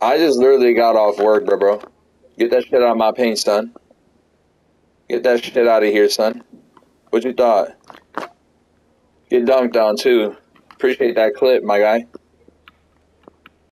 I just literally got off work, bro, bro. Get that shit out of my paint, son. Get that shit out of here, son. What you thought? Get dunked on too. Appreciate that clip, my guy.